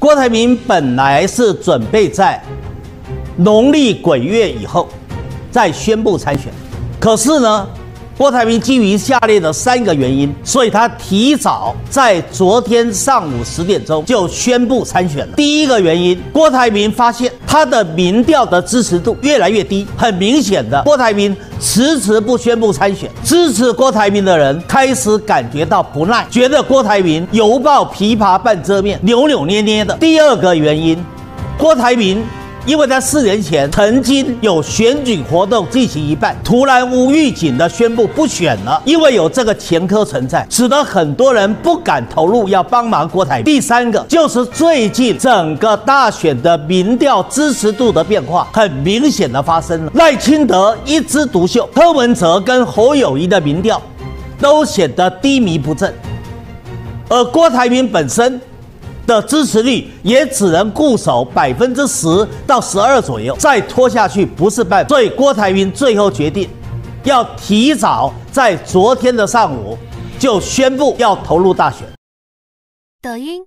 郭台铭本来是准备在农历鬼月以后再宣布参选，可是呢，郭台铭基于下列的三个原因，所以他提早在昨天上午十点钟就宣布参选了。第一个原因，郭台铭发现他的民调的支持度越来越低，很明显的，郭台铭迟迟不宣布参选，支持郭台铭的人开始感觉到不耐，觉得郭台铭犹抱琵琶半遮面，扭扭捏捏的。第二个原因，郭台铭。因为在四年前曾经有选举活动进行一半，突然无预警的宣布不选了，因为有这个前科存在，使得很多人不敢投入要帮忙郭台铭。第三个就是最近整个大选的民调支持度的变化很明显的发生了，赖清德一枝独秀，柯文哲跟侯友谊的民调都显得低迷不振，而郭台铭本身。的支持率也只能固守百分之十到十二左右，再拖下去不是办法。所以郭台铭最后决定，要提早在昨天的上午就宣布要投入大选。抖音。